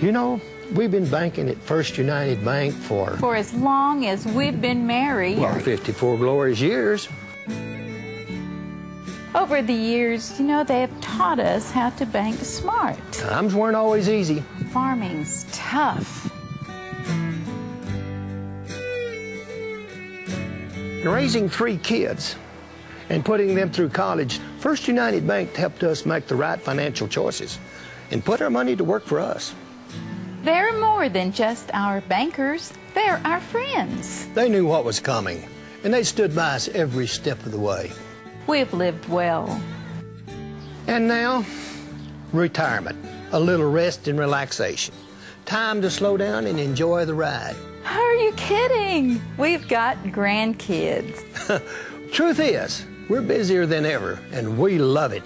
You know, we've been banking at First United Bank for, For as long as we've been married. well, 54 glorious years. Over the years, you know, they have taught us how to bank smart. Times weren't always easy. Farming's tough. Raising three kids and putting them through college, First United Bank helped us make the right financial choices and put our money to work for us. More than just our bankers, they're our friends. They knew what was coming, and they stood by us every step of the way. We've lived well. And now, retirement, a little rest and relaxation. Time to slow down and enjoy the ride. Are you kidding? We've got grandkids. Truth is, we're busier than ever, and we love it.